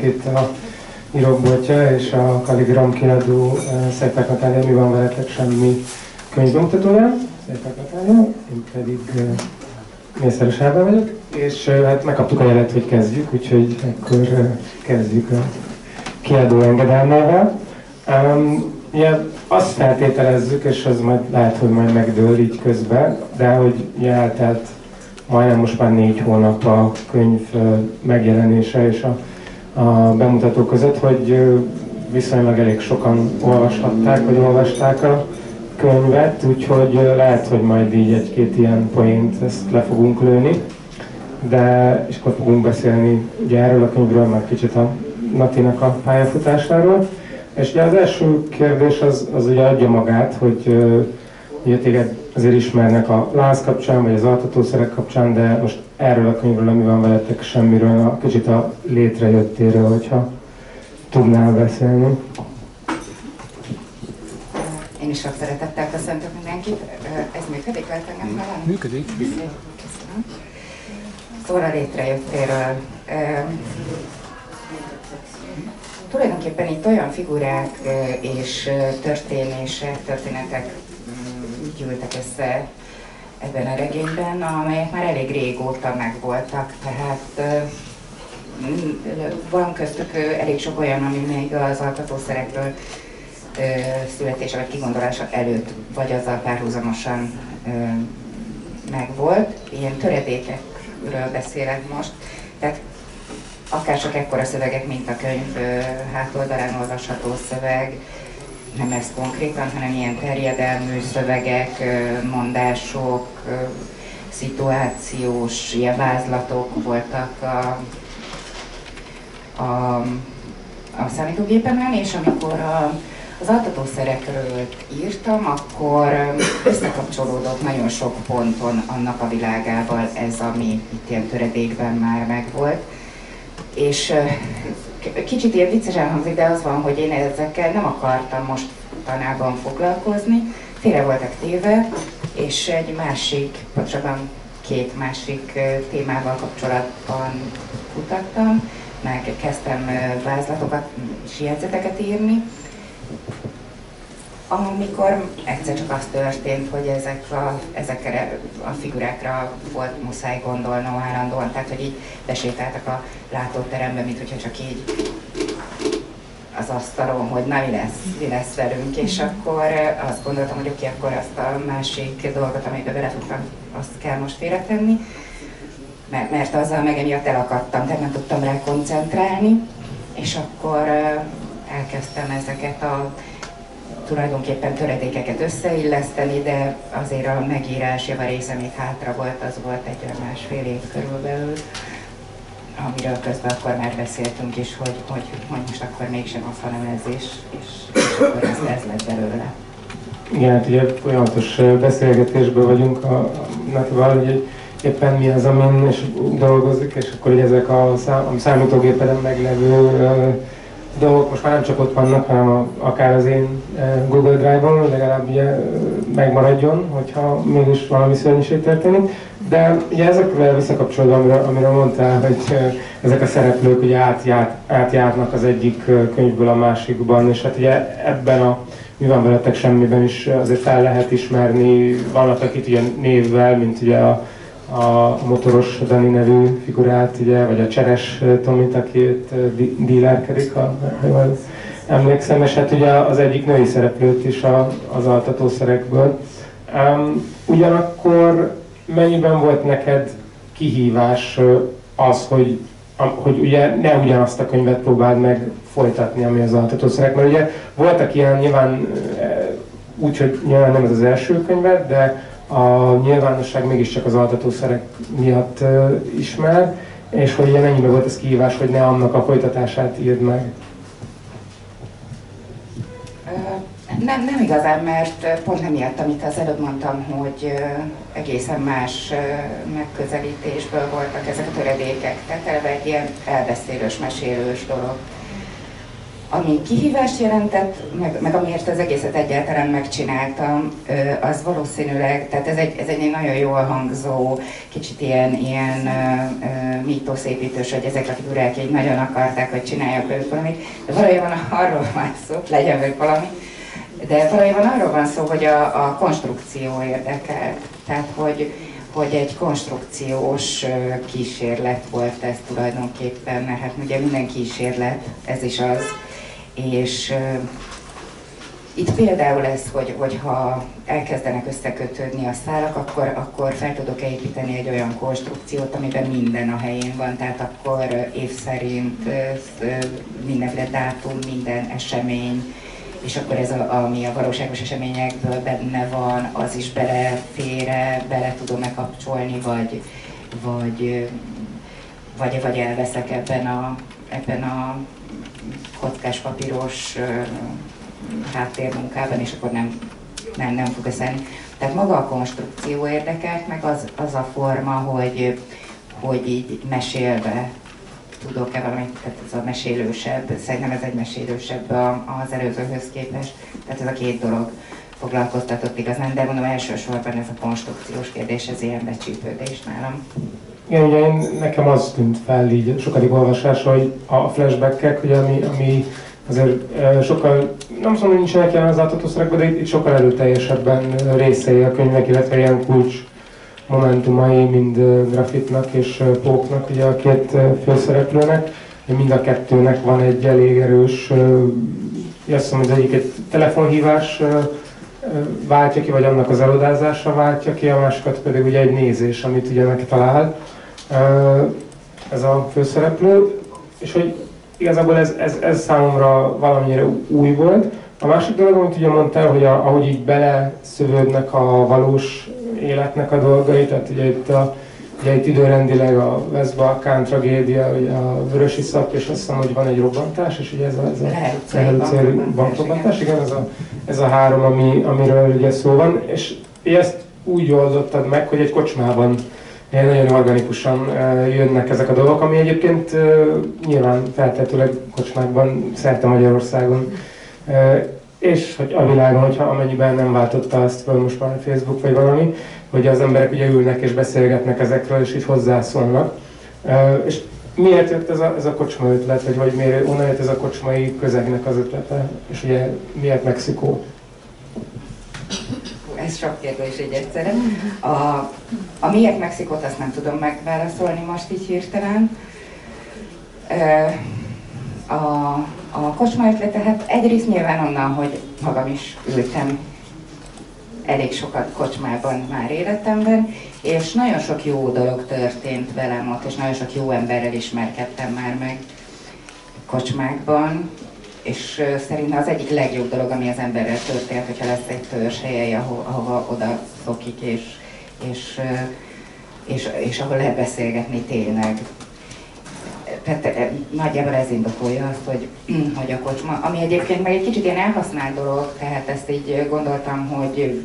itt a írókboltja és a Kaligram kiadó Szépek Natália, mi van veletek? Semmi könyvbemutatója, Szépek Natália, én pedig Mészáros Ábel vagyok, és hát megkaptuk a jelet, hogy kezdjük, úgyhogy akkor kezdjük a kiadó engedelmével. Um, ja, azt feltételezzük, és az majd lehet, hogy majd megdől így közben, de hogy ja, eltelt majdnem most már négy hónap a könyv megjelenése és a, a bemutató között, hogy viszonylag elég sokan olvashatták, vagy olvasták a könyvet, úgyhogy lehet, hogy majd így egy-két ilyen poént ezt le fogunk lőni. De, és akkor fogunk beszélni ugye erről a könyvről, már kicsit a Natinak a pályafutásáról. És ugye az első kérdés az, az ugye adja magát, hogy ugye téged azért ismernek a láz kapcsán, vagy az altatószerek kapcsán, de most erről a könyvről, ami van veletek, semmiről, a, kicsit a létrejöttéről, hogyha tudnál beszélni. Én is sok szeretettel köszöntök mindenkit. Ez működik, lehet engem hallani? Működik. Köszönöm. Szóval a létrejöttéről. Tulajdonképpen itt olyan figurák és történések, történetek mm, gyűltek össze ebben a regényben, amelyek már elég régóta megvoltak, tehát van köztük elég sok olyan, ami még az alkatószerekről születése vagy kigondolása előtt, vagy azzal párhuzamosan megvolt. Ilyen töredékekről beszélek most. Tehát akár csak ekkora szövegek, mint a könyv hátoldalán olvasható szöveg, nem ez konkrétan, hanem ilyen terjedelmű szövegek, mondások, szituációs ilyen vázlatok voltak a, a, a számítógépemen, és amikor a, az altatószerekről írtam, akkor összekapcsolódott nagyon sok ponton annak a világával ez, ami itt ilyen töredékben már megvolt. És kicsit ilyen viccesen hangzik, de az van, hogy én ezekkel nem akartam most tanában foglalkozni, félre voltak téve, és egy másik, pontosabban két másik témával kapcsolatban kutattam, meg kezdtem vázlatokat és írni, amikor egyszer csak az történt, hogy ezek a, ezekre a figurákra volt muszáj gondolnom állandóan, tehát hogy így besétáltak a látóterembe, mint hogyha csak így az asztalon, hogy na mi lesz, mi lesz velünk, és akkor azt gondoltam, hogy oké, akkor azt a másik dolgot, amiben bele tudtam, azt kell most félretenni, mert, mert azzal meg emiatt elakadtam, tehát nem tudtam rá koncentrálni, és akkor elkezdtem ezeket a tulajdonképpen töredékeket összeilleszteni, de azért a megírás része még hátra volt, az volt egy olyan másfél év körülbelül, amiről közben akkor már beszéltünk is, hogy, hogy, hogy most akkor mégsem az, hanem ez és, és akkor ez, ez lett belőle. Igen, hát ugye folyamatos beszélgetésben vagyunk a Natival, hogy éppen mi az, amin és dolgozik, és akkor ugye ezek a, szám, a meglevő dolgok most már nem csak ott vannak, hanem a, akár az én e, Google Drive-on, legalább ugye e, megmaradjon, hogyha mégis valami szörnyűség történik. De ugye ezekkel visszakapcsolódva, amiről, amiről mondtál, hogy e, ezek a szereplők ugye átjár, átjárnak az egyik könyvből a másikban, és hát ugye ebben a mi van veletek semmiben is azért fel lehet ismerni, vannak akit ugye névvel, mint ugye a a motoros Dani nevű figurát, ugye, vagy a Cseres Tomit, aki itt dílerkedik, ha jól emlékszem, és hát ugye az egyik női szereplőt is a, az altatószerekből. Um, ugyanakkor mennyiben volt neked kihívás az, hogy, hogy ugye ne ugyanazt a könyvet próbáld meg folytatni, ami az altatószerek, mert ugye voltak ilyen nyilván úgy, hogy nyilván nem ez az első könyvet, de a nyilvánosság mégiscsak az altatószerek miatt ismer, és hogy ilyen ennyibe volt ez kihívás, hogy ne annak a folytatását írd meg. Nem, nem igazán, mert pont emiatt, amit az előbb mondtam, hogy egészen más megközelítésből voltak ezek a töredékek. Tehát eleve egy ilyen elbeszélős, mesélős dolog. Ami kihívást jelentett, meg, meg amiért az egészet egyáltalán megcsináltam, az valószínűleg, tehát ez egy, ez egy nagyon jól hangzó, kicsit ilyen, ilyen mítoszépítős, hogy ezek a figurák így nagyon akarták, hogy csináljak ők valamit, de valójában arról van szó, legyen ők valami, de valójában arról van szó, hogy a, a konstrukció érdekel. Tehát, hogy, hogy egy konstrukciós kísérlet volt ez tulajdonképpen, mert hát ugye minden kísérlet, ez is az, és itt például ez, hogy, hogyha elkezdenek összekötődni a szálak, akkor, akkor fel tudok építeni egy olyan konstrukciót, amiben minden a helyén van, tehát akkor év szerint mindenféle dátum, minden esemény, és akkor ez, a, ami a valóságos eseményekből benne van, az is belefére, bele tudom e kapcsolni, vagy, vagy, vagy, vagy elveszek ebben a, ebben a kockás papíros háttérmunkában, és akkor nem, nem, nem fog összeállni. Tehát maga a konstrukció érdekelt, meg az, az a forma, hogy, hogy így mesélve tudok-e valamit, tehát ez a mesélősebb, szerintem ez egy mesélősebb az előzőhöz képest, tehát ez a két dolog foglalkoztatott igazán, de mondom elsősorban ez a konstrukciós kérdés, ez ilyen becsípődés nálam. Igen, ugye én, nekem az tűnt fel így sokadik olvasásra, hogy a flashbackek, ugye, ami, ami azért e, sokkal, nem azt mondom, hogy nincsenek jelen az átadó de itt, itt sokkal erőteljesebben részei a könyvek, illetve ilyen kulcs momentumai, mind Grafitnak és Póknak, ugye a két főszereplőnek. Mind a kettőnek van egy elég erős, azt mondom, az egyik egy telefonhívás váltja ki, vagy annak az elodázása váltja ki, a másikat pedig ugye egy nézés, amit ugye megtalál ez a főszereplő, és hogy igazából ez, ez, ez számomra valamennyire új volt. A másik dolog, amit ugye mondtál, hogy a, ahogy így beleszövődnek a valós életnek a dolgai, tehát ugye itt, a, ugye itt időrendileg a West Balkán tragédia, ugye a Vörösi Szap, és azt hiszem, hogy van egy robbantás, és ugye ez a, ez a Lehelcéri bankrobbantás, igen, ez a, ez a három, ami, amiről ugye szó van, és ezt úgy oldottad meg, hogy egy kocsmában nagyon organikusan jönnek ezek a dolgok, ami egyébként nyilván feltetőleg kocsmákban szerte Magyarországon és hogy a világon, hogyha amennyiben nem váltotta azt fel most már Facebook vagy valami, hogy az emberek ugye ülnek és beszélgetnek ezekről, és így hozzászólnak. És miért jött ez a, ez a kocsma ötlet, vagy, vagy miért, onnan jött ez a kocsmai közegnek az ötlete, és ugye miért Mexikó? Ez sok kérdés egy egyszerre. A, a miért Mexikót, azt nem tudom megválaszolni most így hirtelen. A, a kocsma ötlete, hát egyrészt nyilván onnan, hogy magam is ültem elég sokat kocsmában már életemben, és nagyon sok jó dolog történt velem ott, és nagyon sok jó emberrel ismerkedtem már meg kocsmákban, és szerintem az egyik legjobb dolog, ami az emberrel történt, hogyha lesz egy törzs helye, ahova, oda szokik, és, és, és, és ahol lehet beszélgetni tényleg. Tehát eh, nagyjából ez indokolja azt, hogy, hogy a kocsma, ami egyébként meg egy kicsit ilyen elhasznált dolog, tehát ezt így gondoltam, hogy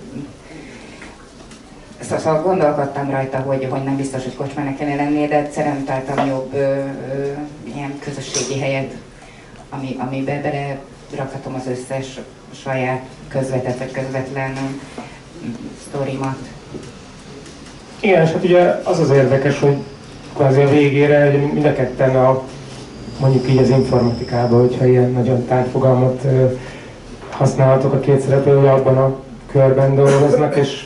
Szóval, szóval gondolkodtam rajta, hogy, hogy nem biztos, hogy kocsmának kellene lenni, de egyszerűen találtam jobb ö, ö, ilyen közösségi helyet, ami, amiben bele rakhatom az összes saját közvetett vagy közvetlen sztorimat. Igen, és hát ugye az az érdekes, hogy kvázi a végére, hogy mind a ketten a, mondjuk így az informatikában, hogyha ilyen nagyon tárt fogalmat használhatok a két szereplő, abban a körben dolgoznak, és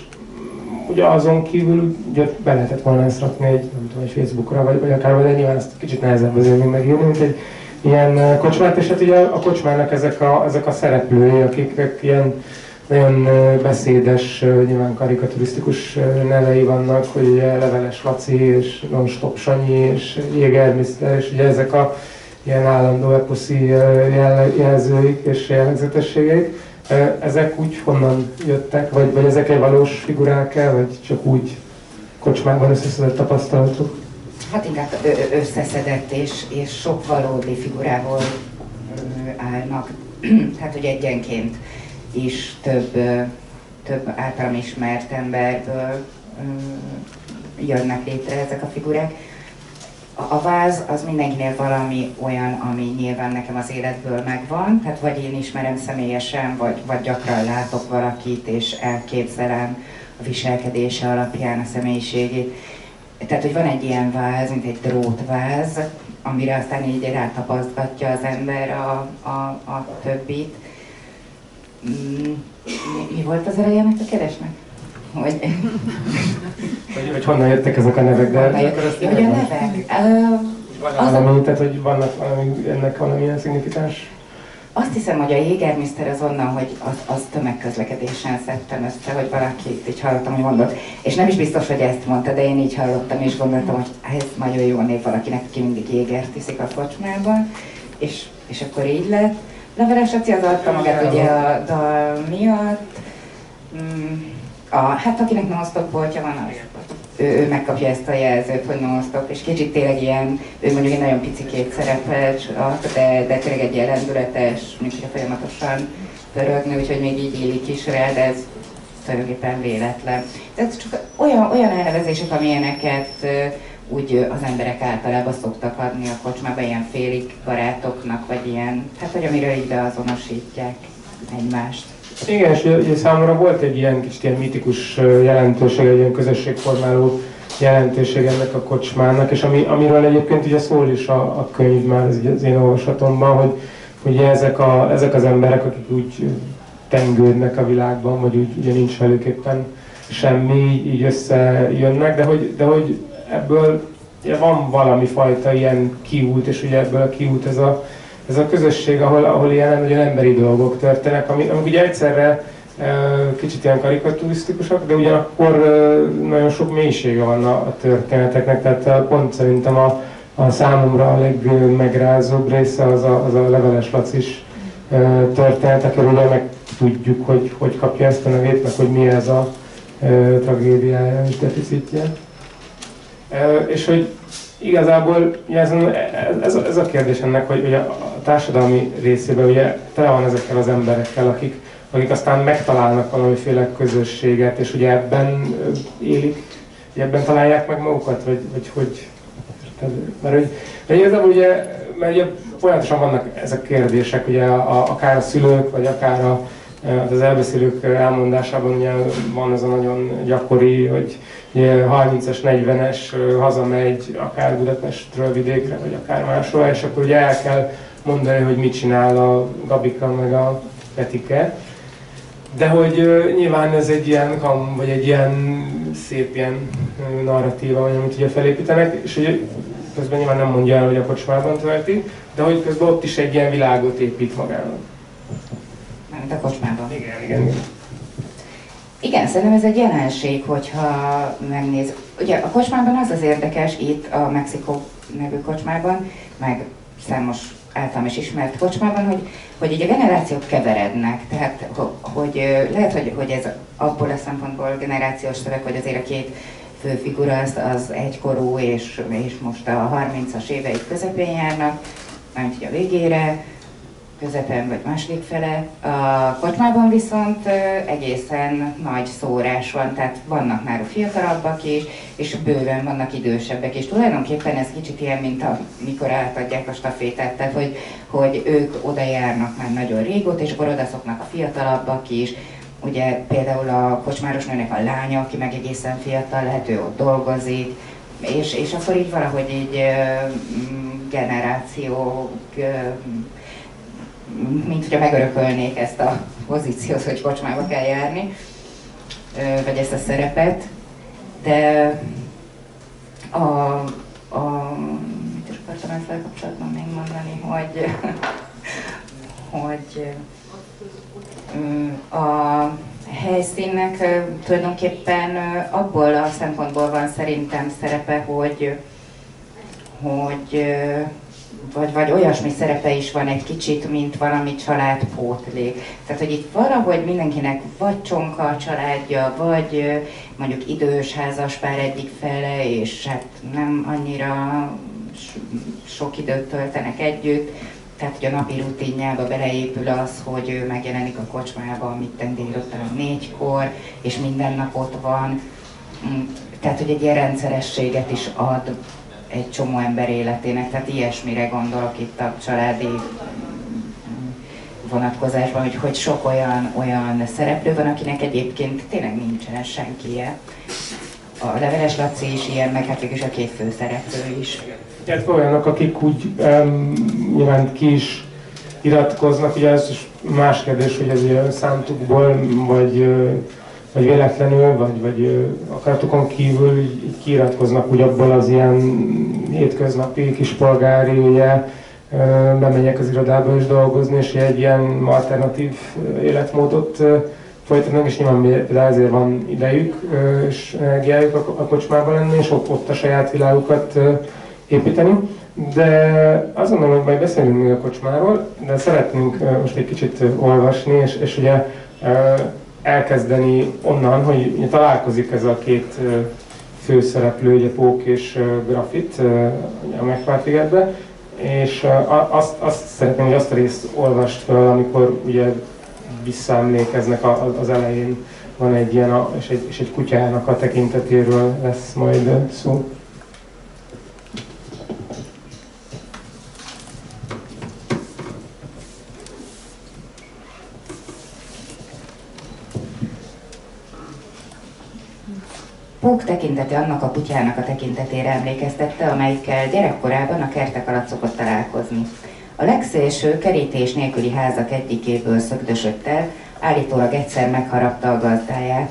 ugye azon kívül ugye be lehetett volna ezt rakni egy, nem tudom, egy Facebookra, vagy, vagy akár, de nyilván ezt kicsit nehezebb azért még megírni, mint egy ilyen kocsmát, és hát ugye a kocsmának ezek a, ezek a szereplői, akik ilyen nagyon beszédes, nyilván karikaturisztikus nevei vannak, hogy ugye Leveles Laci és Non-Stop Sanyi és Jägermeister, és ugye ezek a ilyen állandó eposzi jelzőik és jellegzetességeik. Ezek úgy honnan jöttek, vagy, vagy ezek egy valós figurák vagy csak úgy kocsmákban összeszedett tapasztalatok? Hát inkább összeszedett és, és sok valódi figurából állnak, tehát hogy egyenként is több, több általam ismert emberből jönnek létre ezek a figurák. a váz az mindenkinél valami olyan, ami nyilván nekem az életből megvan, tehát vagy én ismerem személyesen, vagy, vagy gyakran látok valakit, és elképzelem a viselkedése alapján a személyiségét. Tehát, hogy van egy ilyen váz, mint egy drótváz, amire aztán így rátapasztgatja az ember a, a, a többit. Mm, mi, mi volt az ennek a keresnek? Hogy... hogy, hogy honnan jöttek ezek a nevek, de... Honnan a nevek? Uh, az valami, tehát hogy vannak valami, ennek valamilyen szignifikáns? Azt hiszem, hogy a Jégermister az onnan, hogy az, az tömegközlekedésen szedtem össze, hogy valaki így hallottam, hogy mondott. És nem is biztos, hogy ezt mondta, de én így hallottam, és gondoltam, hogy ez nagyon jó név valakinek, aki mindig Jégert iszik a kocsmában. És, és akkor így lett. Leveles Aci az adta magát ugye a dal miatt. Mm, a, hát akinek non-stop boltja van, az ő, ő megkapja ezt a jelzőt, hogy non-stop, és kicsit tényleg ilyen, ő mondjuk egy nagyon picikét szerepel, de, de tényleg egy ilyen lendületes, mint hogy folyamatosan pörögni, úgyhogy még így élik is rá, de ez tulajdonképpen véletlen. Tehát csak olyan, olyan elnevezések, amilyeneket úgy az emberek általában szoktak adni a kocsmába, ilyen félig barátoknak, vagy ilyen, hát hogy amiről így beazonosítják egymást. Igen, és ugye számomra volt egy ilyen kicsit ilyen mitikus jelentőség, egy ilyen közösségformáló jelentőség ennek a kocsmának, és ami, amiről egyébként ugye szól is a, a könyv már az, az én olvasatomban, hogy ugye ezek, a, ezek az emberek, akik úgy tengődnek a világban, vagy úgy ugye nincs velük éppen semmi, így összejönnek, de hogy, de hogy ebből ugye van valami fajta ilyen kiút, és ugye ebből a kiút ez a, ez a közösség, ahol, ahol ilyen nagyon emberi dolgok történnek, ami, amik ugye egyszerre kicsit ilyen karikaturisztikusak, de ugyanakkor nagyon sok mélysége van a, a történeteknek, tehát pont szerintem a, a számomra a legmegrázóbb része az a, az a leveles lacis történet, akiről ugye meg tudjuk, hogy hogy kapja ezt a nevét, meg hogy mi ez a tragédiája és deficitje. És hogy igazából ez, ez, ez a kérdés ennek, hogy ugye a társadalmi részében ugye tele van ezekkel az emberekkel, akik, akik aztán megtalálnak valamiféle közösséget, és ugye ebben élik, ugye ebben találják meg magukat, vagy, vagy hogy... Mert hogy, mert igazából ugye, mert ugye folyamatosan vannak ezek a kérdések, ugye a, a, akár a szülők, vagy akár a, az elbeszélők elmondásában ugye van az a nagyon gyakori, hogy 30-es, 40-es hazamegy akár Budapestről vidékre, vagy akár máshol, és akkor ugye el kell mondani, hogy mit csinál a Gabika meg a Petike. De hogy uh, nyilván ez egy ilyen kam, vagy egy ilyen szép ilyen uh, narratíva, vagy amit ugye felépítenek, és ugye közben nyilván nem mondja el, hogy a kocsmában tölti, de hogy közben ott is egy ilyen világot épít magának. Mert a kocsmában. Igen, igen. igen. Igen, szerintem ez egy jelenség, hogyha megnéz. Ugye a kocsmában az az érdekes, itt a Mexikó nevű kocsmában, meg számos általam is ismert kocsmában, hogy, hogy így a generációk keverednek. Tehát, hogy lehet, hogy, hogy ez abból a szempontból generációs szöveg, hogy azért a két fő figura az, az egykorú, és, és most a 30-as éveik közepén járnak, mármint a végére, közepen vagy második fele. A kocsmában viszont egészen nagy szórás van, tehát vannak már a fiatalabbak is, és bőven vannak idősebbek, és tulajdonképpen ez kicsit ilyen, mint amikor átadják a stafétát, tehát hogy, hogy ők oda járnak már nagyon régóta, és akkor odaszoknak a fiatalabbak is, ugye például a kocsmáros nőnek a lánya, aki meg egészen fiatal, lehet ő ott dolgozik, és, és akkor így valahogy így generáció mint hogyha megörökölnék ezt a pozíciót, hogy kocsmába kell járni, vagy ezt a szerepet, de a, a mit is akartam ezzel kapcsolatban még mondani, hogy, hogy a helyszínnek tulajdonképpen abból a szempontból van szerintem szerepe, hogy, hogy vagy, vagy olyasmi szerepe is van egy kicsit, mint valami családpótlék. Tehát, hogy itt valahogy mindenkinek vagy csonka a családja, vagy mondjuk idős házaspár egyik fele, és hát nem annyira sok időt töltenek együtt, tehát hogy a napi rutinjába beleépül az, hogy ő megjelenik a kocsmába, mit ten délután négykor, és minden nap ott van. Mm, tehát, hogy egy ilyen rendszerességet is ad egy csomó ember életének, tehát ilyesmire gondolok itt a családi vonatkozásban, hogy, hogy sok olyan, olyan szereplő van, akinek egyébként tényleg nincsen senkije. A Leveles Laci is ilyen, meg hát is a két főszereplő is. Illetve olyanok, akik úgy um, nyilván ki is iratkoznak, ugye ez más kérdés, hogy ez ugye szántukból, vagy, vagy véletlenül, vagy, vagy akaratukon kívül így kiiratkoznak úgy abból az ilyen hétköznapi kispolgári, ugye, bemegyek az irodába is dolgozni, és egy ilyen alternatív életmódot folytatnak, és nyilván például ezért van idejük és energiájuk a kocsmában lenni, és ott, ott a saját világukat építeni. De azt gondolom, hogy majd beszélünk még a kocsmáról, de szeretnénk most egy kicsit olvasni, és, és ugye elkezdeni onnan, hogy találkozik ez a két főszereplő, ugye Pók és Grafit a Megpártigetbe, és azt, azt szeretném, hogy azt a részt olvast fel, amikor ugye visszaemlékeznek az elején, van egy ilyen, és egy, és egy kutyának a tekintetéről lesz majd szó. Pók tekintete annak a kutyának a tekintetére emlékeztette, amelyikkel gyerekkorában a kertek alatt szokott találkozni. A legszélső kerítés nélküli házak egyikéből szögdösött el, állítólag egyszer megharapta a gazdáját,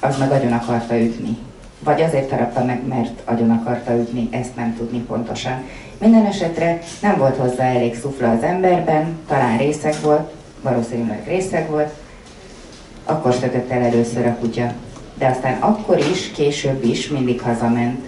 az meg agyon akarta ütni. Vagy azért harapta meg, mert agyon akarta ütni, ezt nem tudni pontosan. Minden esetre nem volt hozzá elég szufla az emberben, talán részeg volt, valószínűleg részeg volt, akkor szökött el először a kutya de aztán akkor is, később is mindig hazament.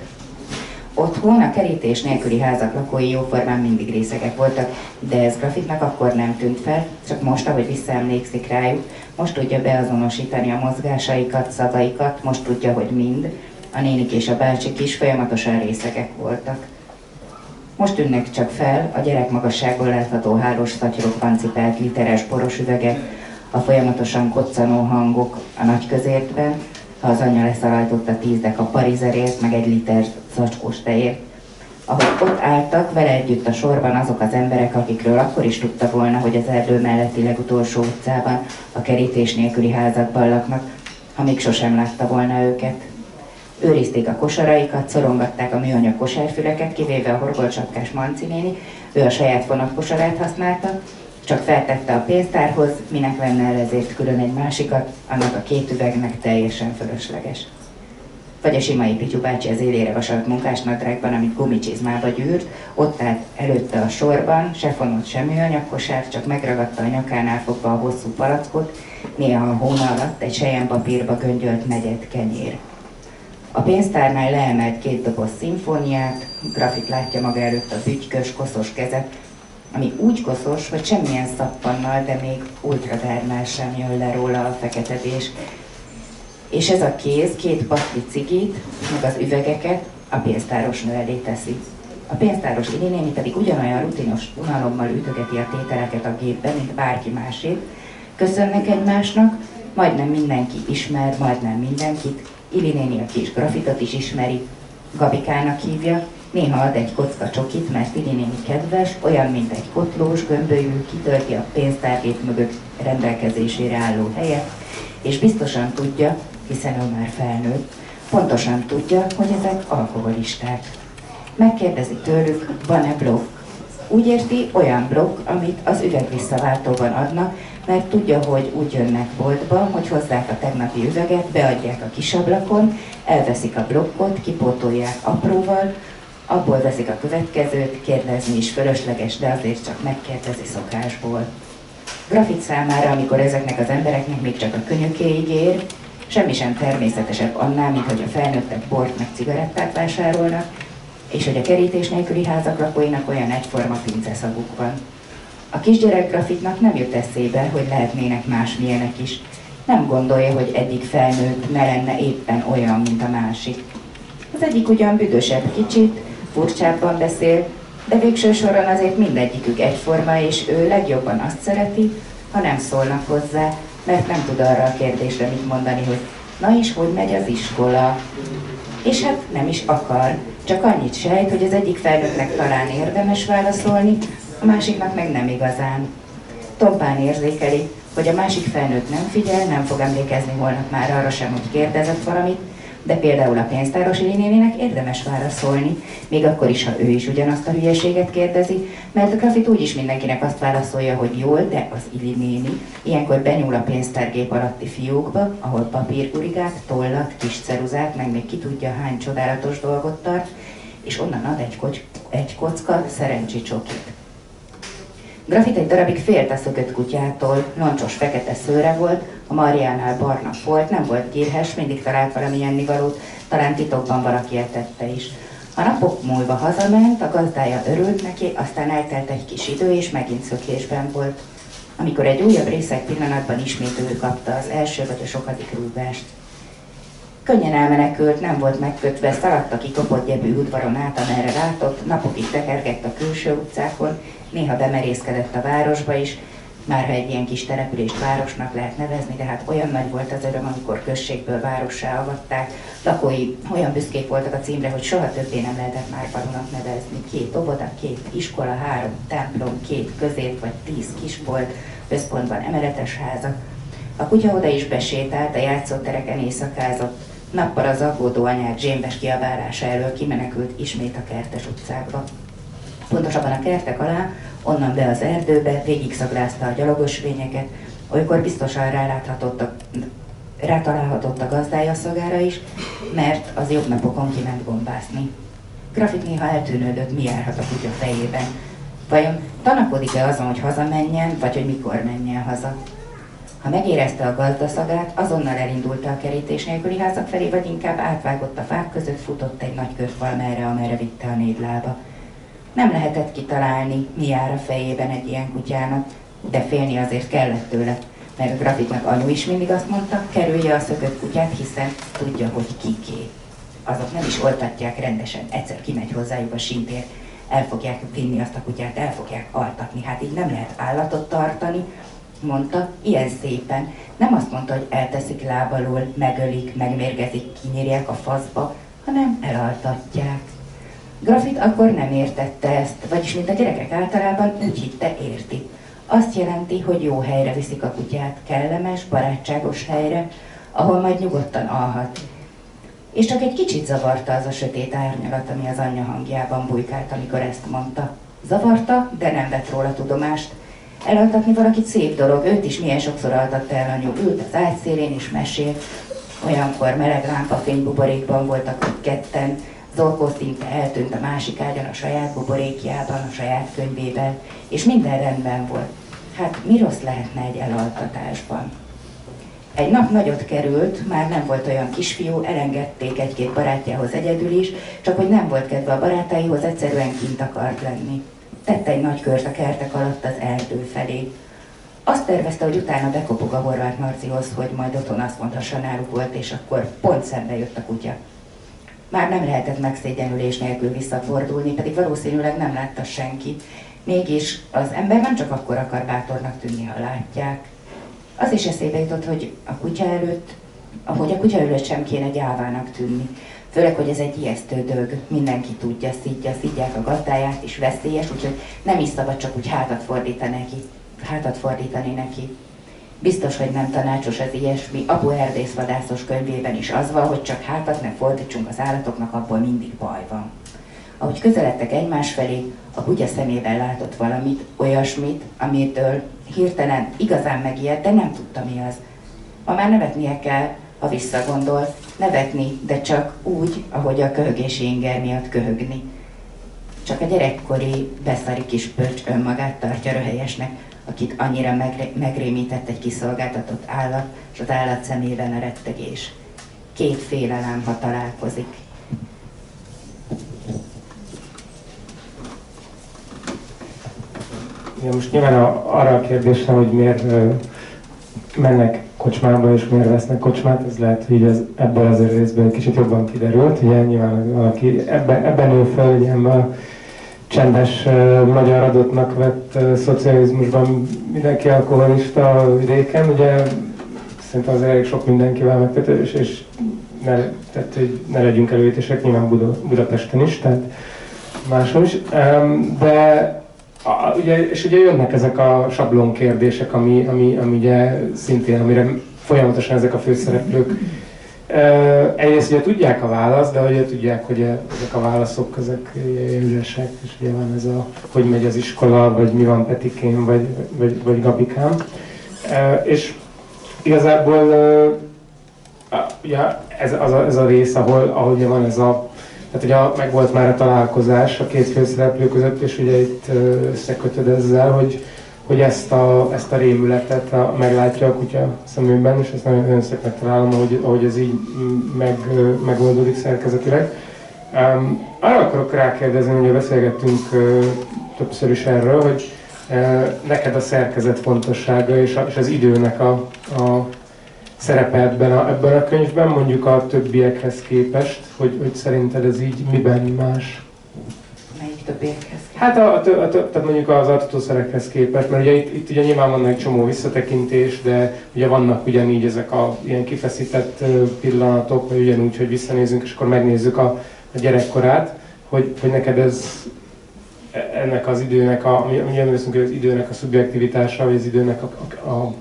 Otthon a kerítés nélküli házak lakói jóformán mindig részegek voltak, de ez grafitnak akkor nem tűnt fel, csak most, ahogy visszaemlékszik rájuk, most tudja beazonosítani a mozgásaikat, szavaikat, most tudja, hogy mind, a nénik és a bácsik is folyamatosan részegek voltak. Most tűnnek csak fel a gyerek magasságból látható hálós szatyrokban cipelt literes boros üvegek, a folyamatosan koccanó hangok a nagy közértben, ha az anyja leszarajtotta tíz a parizerért, meg egy liter zacskós tejért. Ahogy ott álltak, vele együtt a sorban azok az emberek, akikről akkor is tudta volna, hogy az erdő melletti legutolsó utcában, a kerítés nélküli házakban laknak, amíg sosem látta volna őket. Őrizték a kosaraikat, szorongatták a műanyag kosárfüleket, kivéve a horgolcsapkás Manci néni, ő a saját fonat használta, csak feltette a pénztárhoz, minek venne el ezért külön egy másikat, annak a két üvegnek teljesen fölösleges. Vagy a Simai Pityu bácsi az élére vasalt munkásnadrágban, amit gumicsizmába gyűrt, ott állt előtte a sorban, se fonott sem műanyagkosár, csak megragadta a nyakánál fogva a hosszú palackot, néha a hóna alatt egy papírba göngyölt negyed kenyér. A pénztárnál leemelt két doboz szimfóniát, grafit látja maga előtt az ügykös, koszos kezet, ami úgy koszos, hogy semmilyen szappannal, de még ultradárnál sem jön le róla a feketedés. És ez a kéz két patli cigit, meg az üvegeket a pénztáros nő elé teszi. A pénztáros Ilinéni pedig ugyanolyan rutinos unalommal ütögeti a tételeket a gépbe, mint bárki másét. Köszönnek egymásnak, majdnem mindenki ismer, majdnem mindenkit. Ilinéni a kis grafitot is ismeri, Gabikának hívja, Néha ad egy kocka csokit, mert Tini néni kedves, olyan, mint egy kotlós, gömbölyű, kitölti a pénztárgép mögött rendelkezésére álló helyet, és biztosan tudja, hiszen ő már felnőtt, pontosan tudja, hogy ezek alkoholisták. Megkérdezi tőlük, van-e blokk. Úgy érti, olyan blokk, amit az üvegvisszaváltóban adnak, mert tudja, hogy úgy jönnek boltba, hogy hozzák a tegnapi üveget, beadják a kisablakon, elveszik a blokkot, kipótolják apróval, abból veszik a következőt, kérdezni is fölösleges, de azért csak megkérdezi szokásból. Grafit számára, amikor ezeknek az embereknek még csak a könyökéig ér, semmi sem természetesebb annál, mint hogy a felnőttek bort meg cigarettát vásárolnak, és hogy a kerítés nélküli házak lakóinak olyan egyforma pinceszaguk van. A kisgyerek grafitnak nem jut eszébe, hogy lehetnének másmilyenek is. Nem gondolja, hogy egyik felnőtt ne lenne éppen olyan, mint a másik. Az egyik ugyan büdösebb kicsit, furcsábban beszél, de végső soron azért mindegyikük egyforma, és ő legjobban azt szereti, ha nem szólnak hozzá, mert nem tud arra a kérdésre mit mondani, hogy na és hogy megy az iskola. És hát nem is akar, Csak annyit sejt, hogy az egyik felnőttnek talán érdemes válaszolni, a másiknak meg nem igazán. Tompán érzékeli, hogy a másik felnőtt nem figyel, nem fog emlékezni holnap már arra sem, hogy kérdezett valamit, de például a pénztáros nénének érdemes válaszolni, még akkor is, ha ő is ugyanazt a hülyeséget kérdezi, mert a grafit úgyis mindenkinek azt válaszolja, hogy jól, de az Ili néni ilyenkor benyúl a pénztárgép alatti fiókba, ahol papírgurigát, tollat, kis ceruzát, meg még ki tudja hány csodálatos dolgot tart, és onnan ad egy, kocs, egy kocka szerencsi csokit. Grafit egy darabig félt a szökött kutyától, loncsos fekete szőre volt, a Mariánál barna volt, nem volt gírhes, mindig talált valamilyen nivalót, talán titokban valaki etette is. A napok múlva hazament, a gazdája örült neki, aztán eltelt egy kis idő, és megint szökésben volt. Amikor egy újabb részek pillanatban ismét ő kapta az első vagy a sokadik rúgást. Könnyen elmenekült, nem volt megkötve, szaladt a kikopott gyebű udvaron át, amerre látott, napokig tekergett a külső utcákon, néha bemerészkedett a városba is, már egy ilyen kis települést városnak lehet nevezni, de hát olyan nagy volt az öröm, amikor községből várossá avatták. Lakói olyan büszkék voltak a címre, hogy soha többé nem lehetett már falunak nevezni. Két óvoda, két iskola, három templom, két közép vagy tíz kisbolt, központban emeletes házak. A kutya oda is besétált, a játszótereken éjszakázott. Nappal az aggódó anyák zsémbes kiabálása elől kimenekült ismét a kertes utcákba. Pontosabban a kertek alá, onnan be az erdőbe, végig szagrázta a gyalogosvényeket, olykor biztosan ráláthatott a, rátalálhatott a gazdája szagára is, mert az jobb napokon kiment gombászni. Grafit néha eltűnődött, mi járhat a kutya fejében. Vajon tanakodik-e azon, hogy hazamenjen, vagy hogy mikor menjen haza? Ha megérezte a gazdaszagát, azonnal elindult a kerítés nélküli házak felé, vagy inkább átvágott a fák között, futott egy nagy kört valamerre, amerre vitte a négy lába. Nem lehetett kitalálni, mi jár a fejében egy ilyen kutyának, de félni azért kellett tőle, mert a grafiknak anyu is mindig azt mondta, kerülje a szökött kutyát, hiszen tudja, hogy kiké. Azok nem is oltatják rendesen, egyszer kimegy hozzájuk a sintér, el fogják vinni azt a kutyát, el fogják altatni. Hát így nem lehet állatot tartani, mondta, ilyen szépen. Nem azt mondta, hogy elteszik lábalól, megölik, megmérgezik, kinyírják a faszba, hanem elaltatják. Grafit akkor nem értette ezt, vagyis mint a gyerekek általában úgy hitte érti. Azt jelenti, hogy jó helyre viszik a kutyát, kellemes, barátságos helyre, ahol majd nyugodtan alhat. És csak egy kicsit zavarta az a sötét árnyalat, ami az anyja hangjában bujkált, amikor ezt mondta. Zavarta, de nem vett róla tudomást. Elaltatni valakit szép dolog, őt is milyen sokszor altatta el anyu. Ült az ágy szélén és mesélt. Olyankor meleg lámpafény buborékban voltak ketten, Zolkó szinte eltűnt a másik ágyon a saját buborékjában, a saját könyvében, és minden rendben volt. Hát mi rossz lehetne egy elaltatásban? Egy nap nagyot került, már nem volt olyan kisfiú, elengedték egy-két barátjához egyedül is, csak hogy nem volt kedve a barátáihoz, egyszerűen kint akart lenni. Tette egy nagy kört a kertek alatt az erdő felé. Azt tervezte, hogy utána bekopog a Horváth Marcihoz, hogy majd otthon azt mondhassa náluk volt, és akkor pont szembe jött a kutya. Már nem lehetett megszégyenülés nélkül visszafordulni, pedig valószínűleg nem látta senki. Mégis az ember nem csak akkor akar bátornak tűnni, ha látják. Az is eszébe jutott, hogy a kutya előtt, ahogy a kutya előtt sem kéne gyávának tűnni. Főleg, hogy ez egy ijesztő dög, mindenki tudja, szidja, szidják a gazdáját, és veszélyes, úgyhogy nem is szabad csak úgy hátat fordítani neki. Hátat fordítani neki. Biztos, hogy nem tanácsos az ilyesmi. Apu erdészvadászos könyvében is az van, hogy csak hátat ne fordítsunk az állatoknak, abból mindig baj van. Ahogy közeledtek egymás felé, a kutya szemében látott valamit, olyasmit, amitől hirtelen igazán megijedt, de nem tudta mi az. Ma már nevetnie kell, ha visszagondol, nevetni, de csak úgy, ahogy a köhögési inger miatt köhögni. Csak a gyerekkori beszari kis pöcs önmagát tartja röhelyesnek, akit annyira megre- megrémített egy kiszolgáltatott állat, és az állat szemében a rettegés. Két félelem, ha találkozik. Ja, most nyilván a, arra a kérdésre, hogy miért ö, mennek kocsmába és miért vesznek kocsmát, ez lehet, hogy ez, ebből az részből egy kicsit jobban kiderült. Ugye nyilván valaki ebben, ebben nő fel, ugye csendes magyar adottnak vett szocializmusban mindenki alkoholista vidéken, ugye szerintem az elég sok mindenkivel megkötő, és, és ne, tehát, hogy ne legyünk előítések, nyilván Buda, Budapesten is, tehát máshol is. De a, ugye, és ugye jönnek ezek a sablon kérdések, ami, ami, ami ugye szintén, amire folyamatosan ezek a főszereplők egyrészt ugye tudják a választ, de ugye tudják, hogy ezek a válaszok ezek ügyesek, és ugye van ez a, hogy megy az iskola, vagy mi van Petikén, vagy, vagy, vagy Gabikám. És igazából ugye ez, az a, ez a rész, ahol, ahol ugye van ez a tehát ugye meg volt már a találkozás a két főszereplő között, és ugye itt összekötöd ezzel, hogy, hogy ezt a, ezt a rémületet a, meglátja a kutya szemében, és ezt nagyon, nagyon szép megtalálom, ahogy, ahogy ez így meg, megoldódik szerkezetileg. Um, arra akarok rákérdezni, hogy beszélgettünk uh, többször is erről, hogy uh, neked a szerkezet fontossága és, a, és az időnek a, a szerepe ebben a, ebben a könyvben, mondjuk a többiekhez képest, hogy, hogy szerinted ez így miben más? Melyik többiekhez? Hát a, a, a, tehát mondjuk az artatószerekhez képest, mert ugye itt, itt ugye nyilván van egy csomó visszatekintés, de ugye vannak ugyanígy ezek a ilyen kifeszített pillanatok, vagy ugyanúgy, hogy visszanézünk, és akkor megnézzük a, a gyerekkorát, hogy, hogy neked ez e, ennek az időnek, a, mi, mi az időnek a szubjektivitása, vagy az időnek a, a, a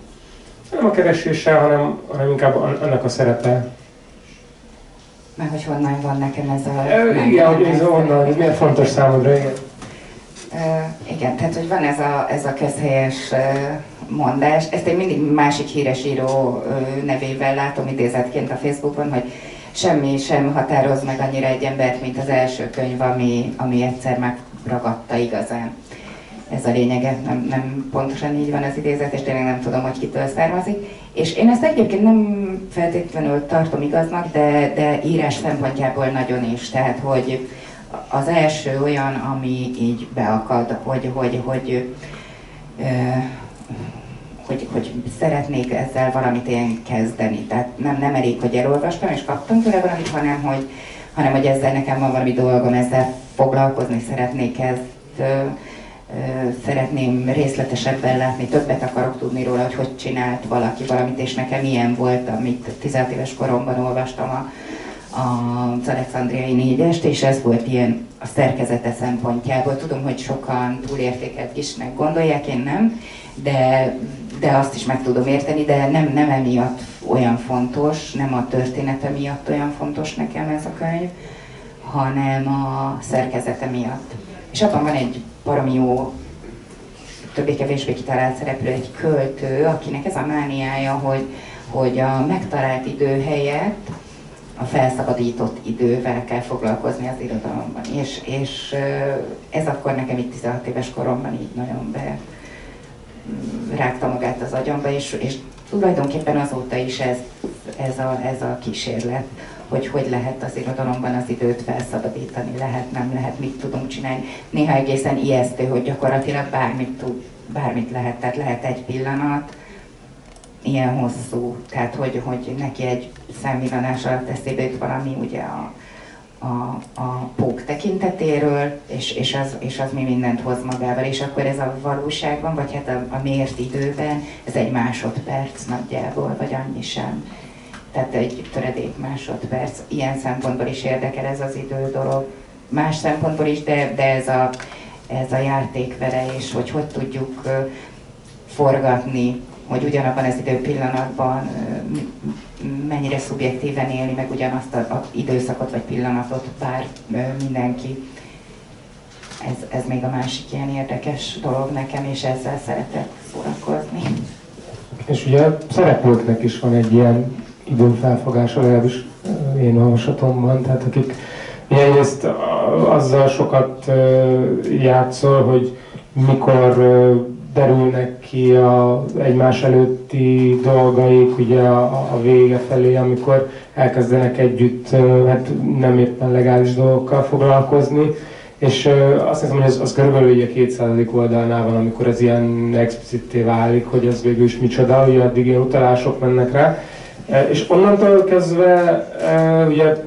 nem a kereséssel, hanem, hanem inkább annak a szerepe. Meg hogy honnan van nekem ez a... E, igen, hogy ez honnan, ez miért fontos számodra, igen. Igen, tehát hogy van ez a, ez a közhelyes mondás. Ezt én mindig másik híres író nevével látom idézetként a Facebookon, hogy semmi sem határoz meg annyira egy embert, mint az első könyv, ami, ami egyszer megragadta igazán ez a lényege, nem, nem pontosan így van az idézet, és tényleg nem tudom, hogy kitől származik. És én ezt egyébként nem feltétlenül tartom igaznak, de, de írás szempontjából nagyon is. Tehát, hogy az első olyan, ami így beakad, hogy, hogy, hogy, hogy, hogy szeretnék ezzel valamit én kezdeni. Tehát nem, nem elég, hogy elolvastam és kaptam tőle valamit, hanem hogy, hanem hogy ezzel nekem van valami dolgom, ezzel foglalkozni szeretnék ezt szeretném részletesebben látni, többet akarok tudni róla, hogy hogy csinált valaki valamit, és nekem ilyen volt, amit 16 éves koromban olvastam a, az Alexandriai négyest, és ez volt ilyen a szerkezete szempontjából. Tudom, hogy sokan túlértékelt kisnek gondolják, én nem, de, de azt is meg tudom érteni, de nem, nem emiatt olyan fontos, nem a története miatt olyan fontos nekem ez a könyv, hanem a szerkezete miatt. És abban van egy baromi jó, többé-kevésbé kitalált szereplő, egy költő, akinek ez a mániája, hogy, hogy a megtalált idő helyett a felszabadított idővel kell foglalkozni az irodalomban. És, és ez akkor nekem itt 16 éves koromban így nagyon be mm, rágta magát az agyamba, és, és tulajdonképpen azóta is ez, ez, a, ez a kísérlet, hogy hogy lehet az irodalomban az időt felszabadítani, lehet, nem lehet, mit tudunk csinálni. Néha egészen ijesztő, hogy gyakorlatilag bármit, tud, bármit lehet, tehát lehet egy pillanat, ilyen hosszú, tehát hogy, hogy neki egy szemvillanás alatt eszébe jut valami ugye a, a, a pók tekintetéről, és, és, az, és az mi mindent hoz magával, és akkor ez a valóságban, vagy hát a, a mért időben, ez egy másodperc nagyjából, vagy annyi sem tehát egy töredék másodperc. Ilyen szempontból is érdekel ez az idő dolog. Más szempontból is, de, de ez, a, ez a játék vele, és hogy hogy tudjuk forgatni, hogy ugyanabban az idő pillanatban mennyire szubjektíven élni, meg ugyanazt az időszakot vagy pillanatot bár mindenki. Ez, ez még a másik ilyen érdekes dolog nekem, és ezzel szeretek szórakozni. És ugye szereplőknek is van egy ilyen időfelfogása, legalábbis én olvasatomban, tehát akik egyrészt azzal sokat játszol, hogy mikor derülnek ki a egymás előtti dolgaik ugye a, a vége felé, amikor elkezdenek együtt hát nem éppen legális dolgokkal foglalkozni, és azt hiszem, hogy az, az körülbelül ugye a 200. oldalnál van, amikor ez ilyen explicitté válik, hogy ez végül is micsoda, hogy addig ilyen utalások mennek rá. És onnantól kezdve ugye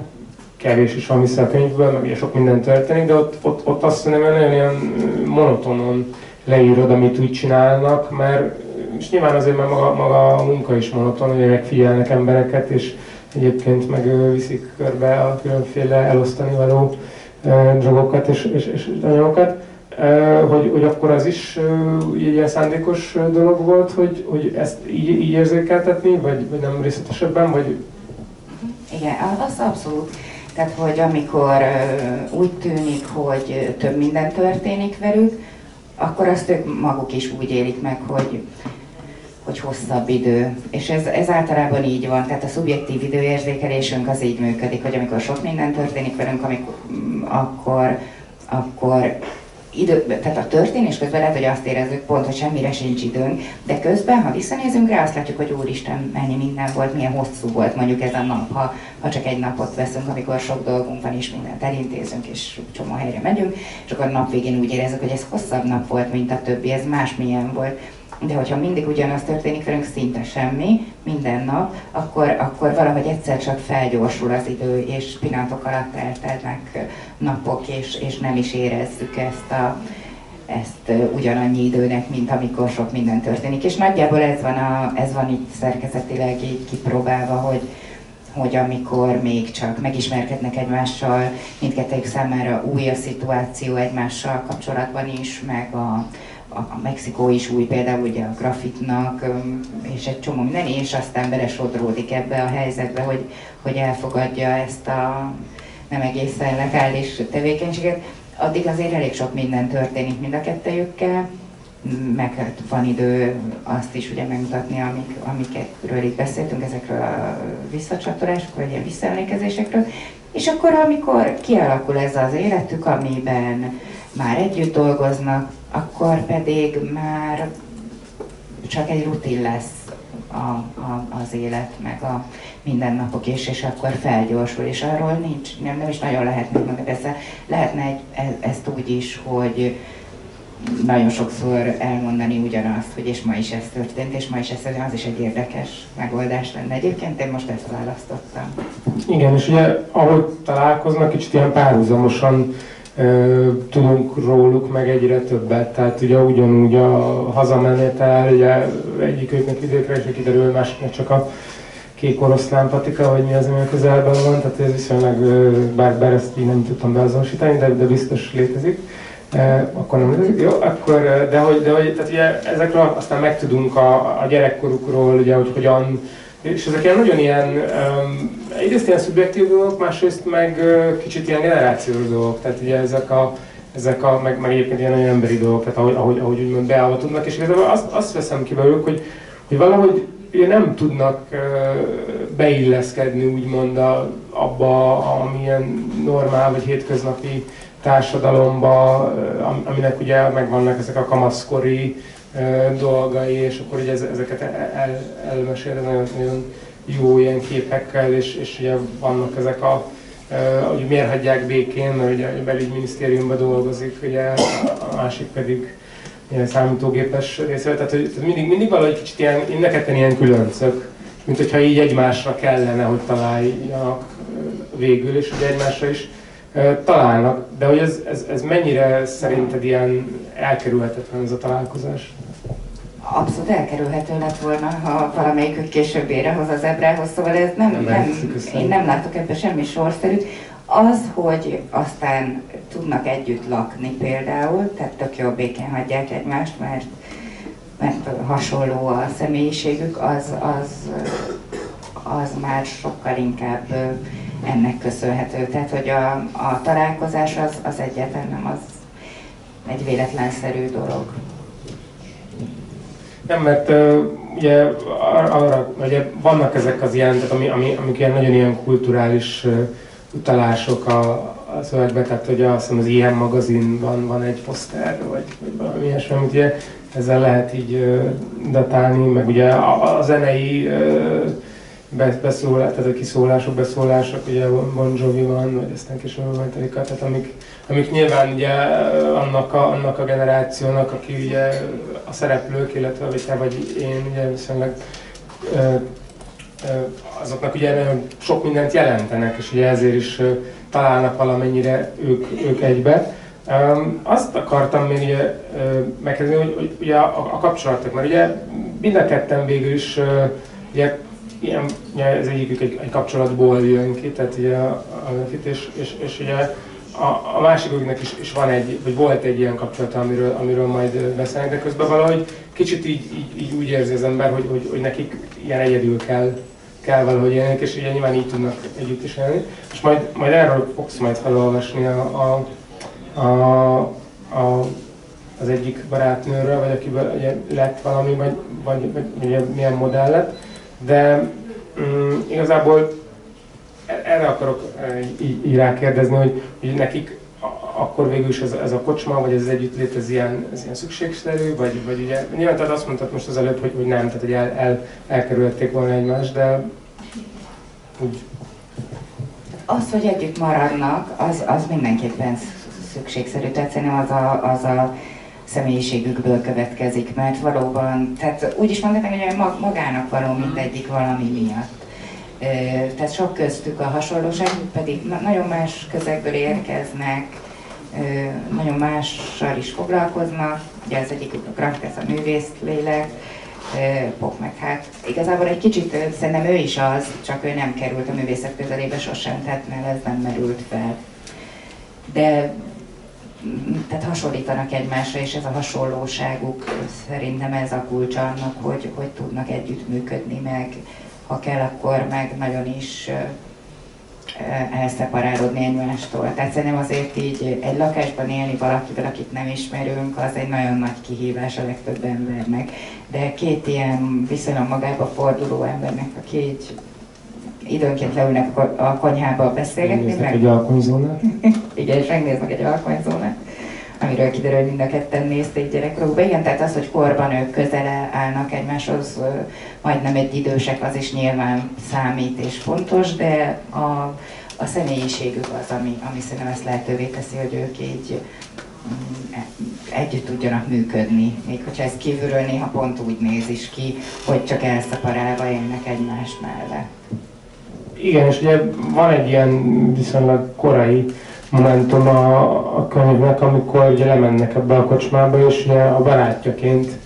kevés is van vissza a könyvből, meg ugye sok minden történik, de ott, ott, ott azt mondom, hogy nagyon ilyen monotonon leírod, amit úgy csinálnak, mert és nyilván azért, mert maga, maga a munka is monoton, hogy megfigyelnek embereket, és egyébként meg viszik körbe a különféle elosztani való drogokat és, és, és anyagokat. Hogy, hogy akkor az is egy ilyen szándékos dolog volt, hogy, hogy ezt így, így érzékeltetni, vagy, vagy nem részletesebben, vagy... Igen, az abszolút. Tehát, hogy amikor úgy tűnik, hogy több minden történik velük, akkor azt ők maguk is úgy élik meg, hogy, hogy hosszabb idő. És ez, ez általában így van, tehát a szubjektív időérzékelésünk az így működik, hogy amikor sok minden történik velünk, amikor, akkor, akkor idő, tehát a történés közben lehet, hogy azt érezzük pont, hogy semmire sincs időnk, de közben, ha visszanézünk rá, azt látjuk, hogy úristen, mennyi minden volt, milyen hosszú volt mondjuk ez a nap, ha, ha csak egy napot veszünk, amikor sok dolgunk van, és mindent elintézünk, és csomó helyre megyünk, és akkor a nap végén úgy érezzük, hogy ez hosszabb nap volt, mint a többi, ez másmilyen volt de hogyha mindig ugyanaz történik velünk, szinte semmi, minden nap, akkor, akkor valahogy egyszer csak felgyorsul az idő, és pillanatok alatt eltelnek napok, és, és nem is érezzük ezt a, ezt ugyanannyi időnek, mint amikor sok minden történik. És nagyjából ez van, a, ez van itt szerkezetileg így kipróbálva, hogy, hogy amikor még csak megismerkednek egymással, mindkettőjük számára új a szituáció egymással kapcsolatban is, meg a, a Mexikó is új például ugye a grafitnak, és egy csomó minden, és aztán belesodródik ebbe a helyzetbe, hogy, hogy elfogadja ezt a nem egészen legális tevékenységet. Addig azért elég sok minden történik mind a kettejükkel, meg hát van idő azt is ugye megmutatni, amik, amikről itt beszéltünk, ezekről a visszacsatolásokról, vagy ilyen visszaemlékezésekről. És akkor, amikor kialakul ez az életük, amiben már együtt dolgoznak, akkor pedig már csak egy rutin lesz a, a, az élet, meg a mindennapok is, és akkor felgyorsul, és arról nincs, nem, nem is nagyon lehet megmondani, persze lehetne egy, e, ezt úgy is, hogy nagyon sokszor elmondani ugyanazt, hogy és ma is ez történt, és ma is ez történt, az is egy érdekes megoldás lenne. Egyébként én most ezt választottam. Igen, és ugye ahogy találkoznak, kicsit ilyen párhuzamosan tudunk róluk meg egyre többet, tehát ugye ugyanúgy a hazamenétel, ugye egyik őknek vidékre, és kiderül, másiknak csak a kék oroszlán patika, vagy mi az, ami a közelben van, tehát ez viszonylag, bár, bár ezt így nem tudtam beazonosítani, de, de biztos létezik. E, akkor nem létezik, jó, akkor, de hogy, de hogy tehát ugye ezekről aztán megtudunk a, a gyerekkorukról, ugye, hogy hogyan és ezek ilyen nagyon ilyen, um, egyrészt ilyen szubjektív dolgok, másrészt meg kicsit ilyen generációs dolgok, tehát ugye ezek a, ezek a, meg, meg egyébként ilyen nagyon emberi dolgok, tehát ahogy, ahogy, ahogy úgymond beállva és igazából azt, azt veszem ki belőlük, hogy, hogy valahogy ugye nem tudnak beilleszkedni úgymond a, abba, amilyen normál vagy hétköznapi társadalomba, aminek ugye megvannak ezek a kamaszkori dolgai, és akkor ugye ezeket el, elmesél, nagyon, nagyon jó ilyen képekkel, és, és ugye vannak ezek a, hogy miért hagyják békén, mert ugye a belügyminisztériumban dolgozik, ugye a másik pedig ilyen számítógépes részre, tehát, hogy, mindig, mindig valahogy kicsit ilyen, neked ilyen különcök, mint hogyha így egymásra kellene, hogy találjanak végül, és ugye egymásra is találnak, de hogy ez, ez, ez mennyire szerinted ilyen elkerülhetetlen ez a találkozás? Abszolút elkerülhető lett volna, ha valamelyikük később hoz az ebrához, szóval ez nem, nem, nem én nem látok ebben semmi sorszerűt. Az, hogy aztán tudnak együtt lakni például, tehát tök jó békén hagyják egymást, mert, mert hasonló a személyiségük, az, az, az már sokkal inkább ennek köszönhető. Tehát, hogy a, a találkozás az, az egyetlen nem az egy véletlenszerű dolog. Nem, mert uh, ugye arra, ugye vannak ezek az ilyen, tehát ami, ami, amik ilyen nagyon ilyen kulturális uh, utalások a, a szövegben, tehát hogy azt hiszem az ilyen magazinban van egy poszter, vagy, vagy valami ilyesmi, amit ugye ezzel lehet így uh, datálni, meg ugye a, a zenei uh, beszólás, tehát a kiszólások, beszólások, ugye Bon Jovi van, vagy aztán később Metallica, tehát amik, amik nyilván ugye annak a, annak a generációnak, aki ugye a szereplők, illetve vagy te vagy én, ugye viszonylag azoknak ugye nagyon sok mindent jelentenek, és ugye ezért is találnak valamennyire ők, ők egybe. azt akartam még ugye megkezdeni, hogy, hogy ugye a, a kapcsolatok, mert ugye mind a ketten végül is ugye ilyen, ugye ez egyikük egy, egy kapcsolatból jön ki, tehát ugye a, a és, és, és ugye a, a másikoknak is, is van egy, vagy volt egy ilyen kapcsolata, amiről, amiről majd beszélnek, de közben valahogy kicsit így, így, így úgy érzi az ember, hogy, hogy, hogy nekik ilyen egyedül kell, kell valahogy élni, és ugye nyilván így tudnak együtt is élni. És majd, majd erről fogsz majd felolvasni a, a, a, a az egyik barátnőről, vagy akiből ugye, lett valami, vagy, vagy, vagy ugye, milyen modell lett. De um, igazából erre akarok így, így rákérdezni, hogy, hogy nekik akkor végül is ez, ez a kocsma, vagy ez az együttlét, ez ilyen, ez ilyen szükségszerű, vagy, vagy ugye, nyilván tehát azt mondtad most az előbb, hogy, hogy nem, tehát hogy el, el, elkerülték volna egymást, de úgy. Az, hogy együtt maradnak, az, az mindenképpen szükségszerű, tehát szerintem az a, az a személyiségükből következik, mert valóban, tehát úgy is mondhatnánk, hogy magának való mindegyik valami miatt. Tehát sok köztük a hasonlóság, pedig nagyon más közegből érkeznek, nagyon mással is foglalkoznak, ugye az egyik a ez a művész lélek, Pop meg hát igazából egy kicsit szerintem ő is az, csak ő nem került a művészet közelébe sosem, tehát ez nem merült fel. De tehát hasonlítanak egymásra, és ez a hasonlóságuk szerintem ez a kulcs annak, hogy, hogy tudnak együttműködni, meg ha kell, akkor meg nagyon is elszeparálódni egymástól. Tehát szerintem azért így egy lakásban élni valakivel, akit nem ismerünk, az egy nagyon nagy kihívás a legtöbb embernek. De két ilyen viszonylag magába forduló embernek, aki így időnként leülnek a konyhába beszélgetni. Megnéznek meg... egy alkonyzónát. Igen, és megnéznek egy alkonyzónát amiről kiderül, hogy mind a ketten nézték gyerekkorukba. Igen, tehát az, hogy korban ők közele állnak egymáshoz, majdnem egy idősek, az is nyilván számít és fontos, de a, a személyiségük az, ami, ami szerintem ezt lehetővé teszi, hogy ők így mm, együtt tudjanak működni, még hogyha ez kívülről néha pont úgy néz is ki, hogy csak elszaparálva élnek egymás mellett. Igen, és ugye van egy ilyen viszonylag korai momentum a, a könyvnek, amikor ugye lemennek ebbe a kocsmába, és ugye a barátjaként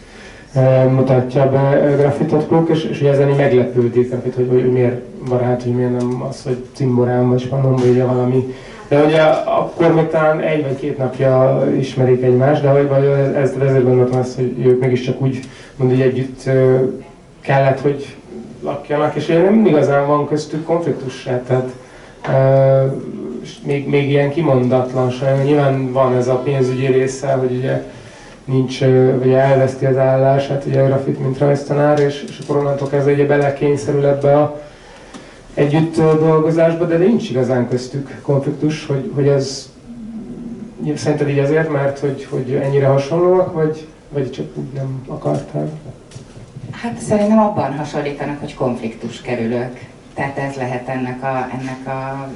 mutatja be grafitot Kluk, és, és ugye ezen így meglepődik, hogy, hogy, hogy miért barát, hogy miért nem az, hogy cimborán vagy spanom, vagy valami. De ugye akkor még talán egy vagy két napja ismerik egymást, de hogy, vagy ez, ezért gondoltam azt, hogy ők mégiscsak úgy mond, hogy együtt kellett, hogy lakjanak, és ugye nem igazán van köztük konfliktus tehát még, még ilyen kimondatlan sajnos. Nyilván van ez a pénzügyi része, hogy ugye nincs, vagy elveszti az állását, ugye grafit, mint rajztanár, és, és akkor onnantól kezdve ugye belekényszerül ebbe a együtt dolgozásba, de nincs igazán köztük konfliktus, hogy, hogy ez szerinted így azért, mert hogy, hogy ennyire hasonlóak, vagy, vagy csak úgy nem akartál? Hát szerintem abban hasonlítanak, hogy konfliktus kerülök. Tehát ez lehet ennek a, ennek a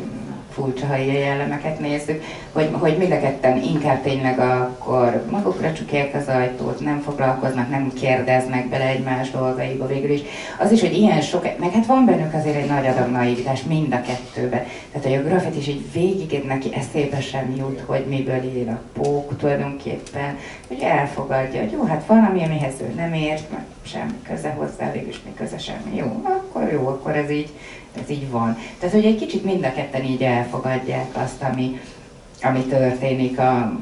furcsa, ha ilyen jellemeket nézzük, hogy, hogy mind a ketten inkább tényleg akkor magukra csukják az ajtót, nem foglalkoznak, nem kérdeznek bele egymás dolgaiba végül is. Az is, hogy ilyen sok, meg hát van bennük azért egy nagy adag naivitás mind a kettőbe. Tehát, hogy a grafit is így végig neki eszébe sem jut, hogy miből él a pók tulajdonképpen, hogy elfogadja, hogy jó, hát valami, amihez ő nem ért, meg sem köze hozzá, végül is még köze semmi. Jó, akkor jó, akkor ez így ez így van. Tehát, hogy egy kicsit mind a ketten így elfogadják azt, ami, ami történik a,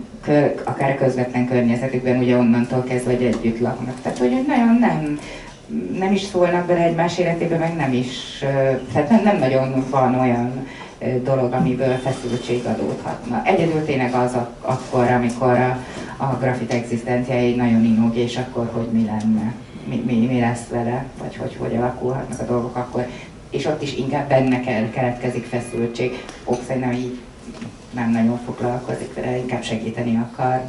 akár a közvetlen környezetükben, ugye onnantól kezdve, hogy együtt laknak. Tehát, hogy nagyon nem, nem is szólnak bele egymás életébe, meg nem is, tehát nem, nem nagyon van olyan dolog, amiből feszültség adódhatna. Egyedül tényleg az a, akkor, amikor a, a grafit egy nagyon inog, és akkor hogy mi lenne, mi, mi, mi lesz vele, vagy hogy hogy alakulhatnak a dolgok akkor és ott is inkább benne kell, keletkezik feszültség. Ook szerintem így nem nagyon foglalkozik vele, inkább segíteni akar.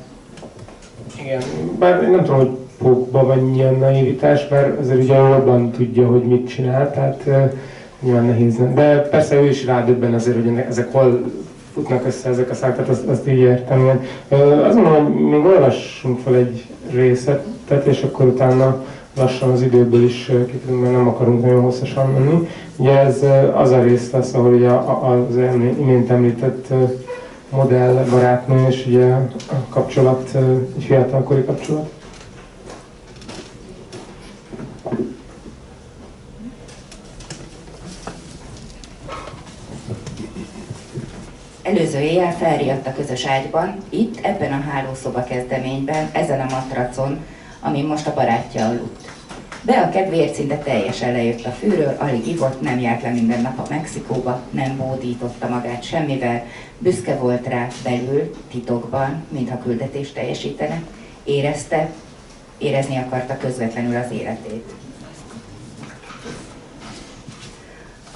Igen, bár én nem tudom, hogy Pókban van ilyen naivitás, mert azért ugye jobban tudja, hogy mit csinál, tehát uh, nyilván nehéz. De persze ő is rádöbben azért, hogy ezek hol futnak össze ezek a szák, tehát azt, azt így értem. Azt mondom, hogy még olvassunk fel egy részet, tehát és akkor utána lassan az időből is eh, kitérünk, mert nem akarunk nagyon hosszasan menni. Ugye ez eh, az a rész lesz, ahol ugye az imént említett eh, modell, barátnő és ugye a kapcsolat, egy fiatalkori kapcsolat. Előző éjjel felriadt a közös ágyban, itt, ebben a hálószoba kezdeményben, ezen a matracon, amin most a barátja aludt. De a kedvéért szinte teljesen lejött a fűről, alig ivott, nem járt le minden nap a Mexikóba, nem bódította magát semmivel, büszke volt rá belül, titokban, mintha küldetést teljesítene, érezte, érezni akarta közvetlenül az életét.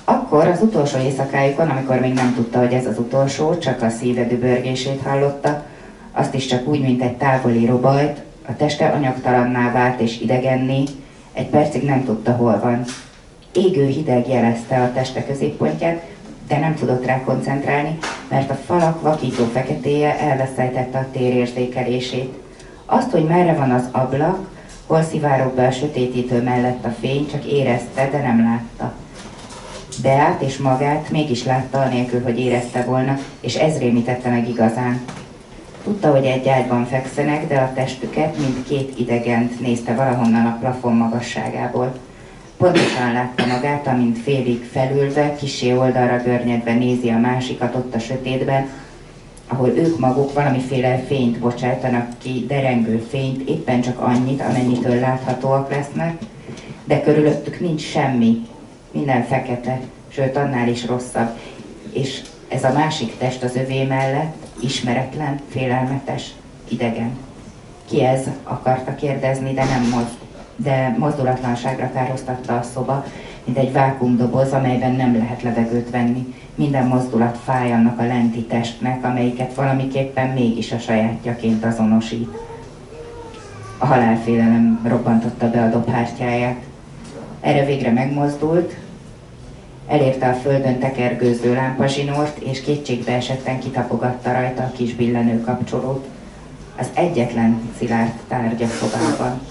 Akkor az utolsó éjszakájukon, amikor még nem tudta, hogy ez az utolsó, csak a szíve dübörgését hallotta, azt is csak úgy, mint egy távoli robajt, a teste anyagtalanná vált és idegenné, egy percig nem tudta, hol van. Égő hideg jelezte a teste középpontját, de nem tudott rá koncentrálni, mert a falak vakító feketéje elveszejtette a térérzékelését. Azt, hogy merre van az ablak, hol szivárog be a sötétítő mellett a fény, csak érezte, de nem látta. Beát és magát mégis látta, anélkül, hogy érezte volna, és ez rémítette meg igazán. Tudta, hogy egy ágyban fekszenek, de a testüket mint két idegent nézte valahonnan a plafon magasságából. Pontosan látta magát, amint félig felülve, kisé oldalra görnyedve nézi a másikat ott a sötétben, ahol ők maguk valamiféle fényt bocsátanak ki, derengő fényt, éppen csak annyit, amennyitől láthatóak lesznek, de körülöttük nincs semmi, minden fekete, sőt annál is rosszabb, és ez a másik test az övé mellett, ismeretlen, félelmetes, idegen. Ki ez, akarta kérdezni, de nem mozd, de mozdulatlanságra tároztatta a szoba, mint egy vákumdoboz, amelyben nem lehet levegőt venni. Minden mozdulat fáj annak a lenti testnek, amelyiket valamiképpen mégis a sajátjaként azonosít. A halálfélelem robbantotta be a dobhártyáját. Erre végre megmozdult, Elérte a földön tekergőző lámpazsinort, és kétségbe esetten kitapogatta rajta a kis billenő kapcsolót. Az egyetlen szilárd tárgy a szobában.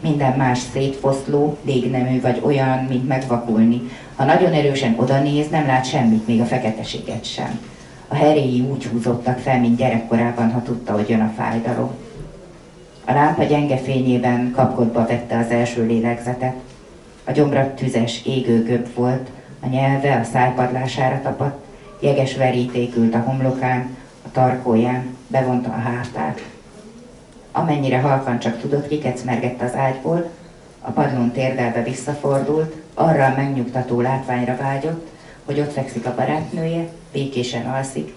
Minden más szétfoszló, légnemű vagy olyan, mint megvakulni. Ha nagyon erősen odanéz, nem lát semmit, még a feketeséget sem. A heréi úgy húzottak fel, mint gyerekkorában, ha tudta, hogy jön a fájdalom. A lámpa gyenge fényében kapkodba vette az első lélegzetet. A gyomra tüzes, égő göbb volt, a nyelve a szájpadlására tapadt, jeges veríték ült a homlokán, a tarkóján, bevonta a hátát. Amennyire halkan csak tudott, kikecmergett az ágyból, a padlón térdelve visszafordult, arra a megnyugtató látványra vágyott, hogy ott fekszik a barátnője, békésen alszik,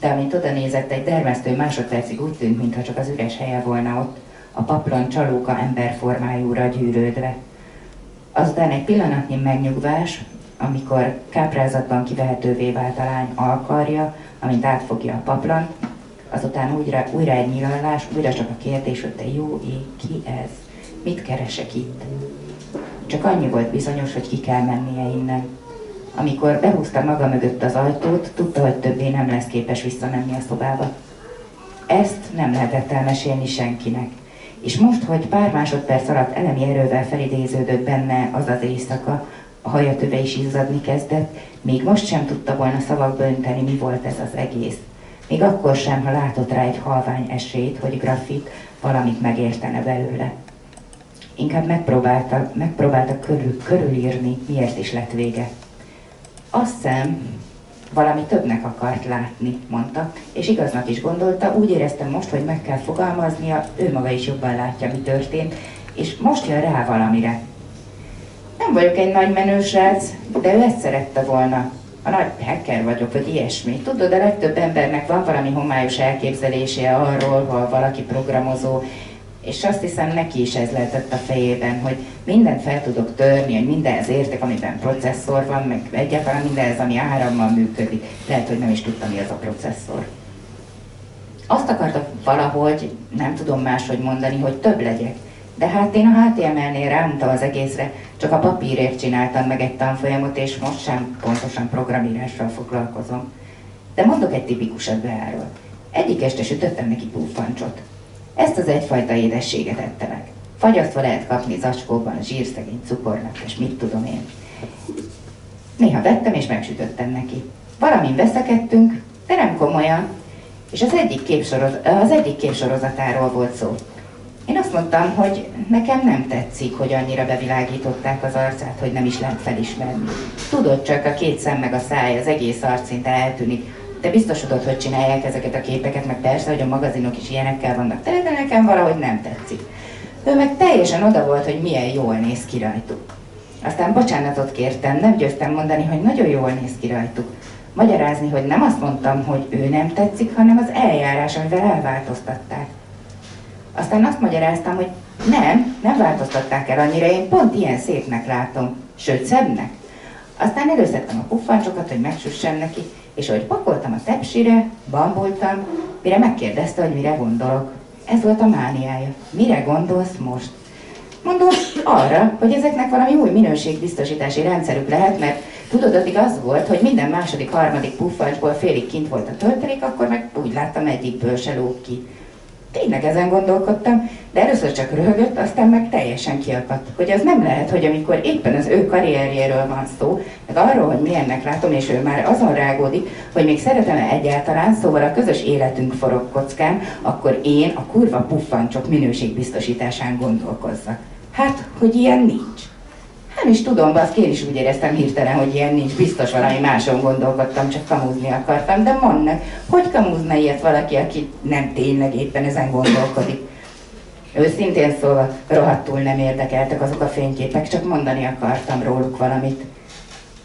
de amint oda nézett, egy dermesztő másodpercig úgy tűnt, mintha csak az üres helye volna ott, a paplon csalóka emberformájúra gyűrődve. Azután egy pillanatnyi megnyugvás, amikor káprázatban kivehetővé vált a lány alkarja, amint átfogja a paplan, azután újra, újra egy nyilallás, újra csak a kérdés, hogy te jó ég, ki ez? Mit keresek itt? Csak annyi volt bizonyos, hogy ki kell mennie innen. Amikor behúzta maga mögött az ajtót, tudta, hogy többé nem lesz képes visszamenni a szobába. Ezt nem lehetett elmesélni senkinek. És most, hogy pár másodperc alatt elemi erővel felidéződött benne az az éjszaka, a haja töve is izzadni kezdett, még most sem tudta volna szavakba önteni, mi volt ez az egész. Még akkor sem, ha látott rá egy halvány esélyt, hogy grafit valamit megértene belőle. Inkább megpróbálta, megpróbálta körül, körülírni, miért is lett vége. Azt hiszem, valami többnek akart látni, mondta, és igaznak is gondolta, úgy éreztem most, hogy meg kell fogalmaznia, ő maga is jobban látja, mi történt, és most jön rá valamire. Nem vagyok egy nagy menő srác, de ő ezt szerette volna. A nagy hacker vagyok, vagy ilyesmi. Tudod, a legtöbb embernek van valami homályos elképzelése arról, ha valaki programozó, és azt hiszem neki is ez lehetett a fejében, hogy mindent fel tudok törni, hogy mindenhez értek, amiben processzor van, meg egyáltalán mindenhez, ami árammal működik. Lehet, hogy nem is tudtam, mi az a processzor. Azt akarta valahogy, nem tudom máshogy mondani, hogy több legyek. De hát én a HTML-nél rámta az egészre, csak a papírért csináltam meg egy tanfolyamot, és most sem pontosan programírással foglalkozom. De mondok egy tipikusat beáról. Egyik este sütöttem neki puffancsot. Ezt az egyfajta édességet ette meg. Fagyasztva lehet kapni zacskóban zsírszegény cukornak, és mit tudom én. Néha vettem és megsütöttem neki. Valamin veszekedtünk, de nem komolyan, és az egyik, képsoroz, az egyik képsorozatáról volt szó. Én azt mondtam, hogy nekem nem tetszik, hogy annyira bevilágították az arcát, hogy nem is lehet felismerni. Tudod csak, a két szem meg a száj, az egész arc szinte eltűnik. te biztosodod, hogy csinálják ezeket a képeket, meg persze, hogy a magazinok is ilyenekkel vannak tele, de nekem valahogy nem tetszik. Ő meg teljesen oda volt, hogy milyen jól néz ki rajtuk. Aztán bocsánatot kértem, nem győztem mondani, hogy nagyon jól néz ki rajtuk. Magyarázni, hogy nem azt mondtam, hogy ő nem tetszik, hanem az eljárás, amivel elváltoztatták. Aztán azt magyaráztam, hogy nem, nem változtatták el annyira, én pont ilyen szépnek látom, sőt szebbnek. Aztán előszedtem a puffancsokat, hogy megsüssem neki, és ahogy pakoltam a tepsire, bambultam, mire megkérdezte, hogy mire gondolok. Ez volt a mániája. Mire gondolsz most? Mondom, arra, hogy ezeknek valami új minőségbiztosítási rendszerük lehet, mert tudod, addig az volt, hogy minden második, harmadik puffancsból félig kint volt a töltelék, akkor meg úgy láttam egyikből se lóg ki. Tényleg ezen gondolkodtam, de először csak röhögött, aztán meg teljesen kiakadt, hogy az nem lehet, hogy amikor éppen az ő karrierjéről van szó, meg arról, hogy milyennek látom, és ő már azon rágódik, hogy még szeretem-e egyáltalán, szóval a közös életünk forog kockán, akkor én a kurva puffancsok minőségbiztosításán gondolkozzak. Hát, hogy ilyen nincs. Nem is tudom, azt én is úgy éreztem hirtelen, hogy ilyen nincs, biztos valami máson gondolkodtam, csak kamúzni akartam, de mondd hogy kamúzna ilyet valaki, aki nem tényleg éppen ezen gondolkodik. Őszintén szólva, rohadtul nem érdekeltek azok a fényképek, csak mondani akartam róluk valamit.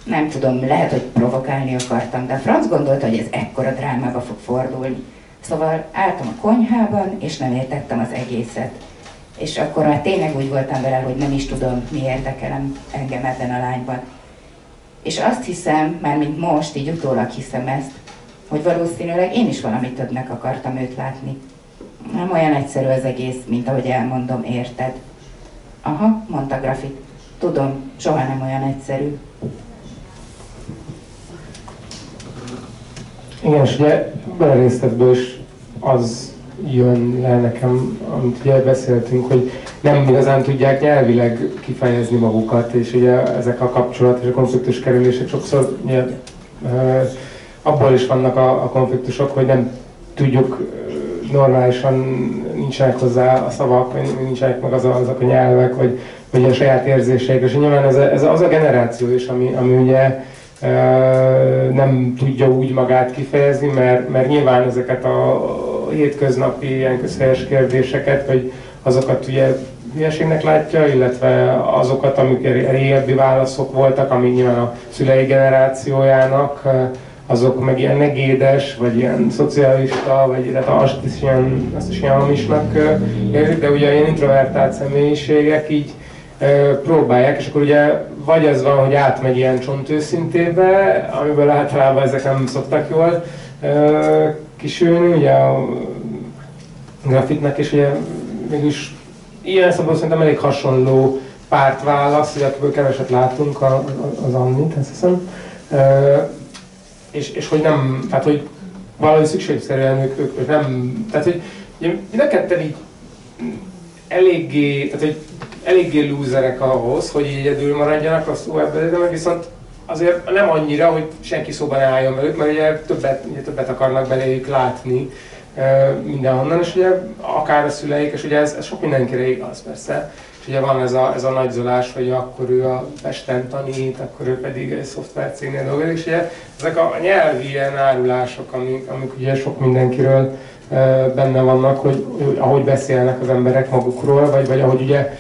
Nem tudom, lehet, hogy provokálni akartam, de a franc gondolta, hogy ez ekkora drámába fog fordulni. Szóval álltam a konyhában, és nem értettem az egészet és akkor már tényleg úgy voltam vele, hogy nem is tudom, mi érdekelem engem ebben a lányban. És azt hiszem, már mint most, így utólag hiszem ezt, hogy valószínűleg én is valami többnek akartam őt látni. Nem olyan egyszerű az egész, mint ahogy elmondom, érted? Aha, mondta Grafit. Tudom, soha nem olyan egyszerű. Igen, és ugye belerésztetből is az jön le nekem, amit ugye beszéltünk, hogy nem igazán tudják nyelvileg kifejezni magukat, és ugye ezek a kapcsolat és a konfliktus kerülések sokszor ugye, abból is vannak a, a konfliktusok, hogy nem tudjuk normálisan nincsenek hozzá a szavak, nincsenek meg az a, azok a nyelvek, vagy, vagy a saját érzéseik, és nyilván ez, a, ez az a generáció is, ami, ami ugye nem tudja úgy magát kifejezni, mert, mert nyilván ezeket a hétköznapi ilyen közhelyes kérdéseket, vagy azokat ugye hülyeségnek látja, illetve azokat, amik régebbi válaszok voltak, amik nyilván a szülei generációjának, azok meg ilyen negédes, vagy ilyen szocialista, vagy illetve azt is ilyen, azt is ilyen hamisnak érzik, de ugye ilyen introvertált személyiségek így próbálják, és akkor ugye vagy ez van, hogy átmegy ilyen csontőszintébe, amiből általában ezek nem szoktak jól kisülni, ugye a grafitnek, és ugye mégis ilyen szabad szerintem elég hasonló pártválasz, ugye akiből keveset látunk az Annit, ezt hiszem. És, és hogy nem, tehát hogy valahogy szükségszerűen ők, ők, ők nem, tehát hogy ugye, mind a ketten így eléggé, tehát hogy eléggé lúzerek ahhoz, hogy így egyedül maradjanak a szó ebben, de meg viszont azért nem annyira, hogy senki szóban álljon velük, mert ugye többet, ugye többet akarnak beléjük látni mindenhonnan, és ugye akár a szüleik, és ugye ez, ez sok mindenkire igaz persze, és ugye van ez a, ez a nagyzolás, hogy akkor ő a Pesten tanít, akkor ő pedig egy szoftvercégnél dolgozik, és ugye ezek a nyelvi ilyen árulások, amik, amik ugye sok mindenkiről benne vannak, hogy, hogy ahogy beszélnek az emberek magukról, vagy, vagy ahogy ugye